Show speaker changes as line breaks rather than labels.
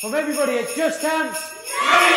From everybody at Just Dance.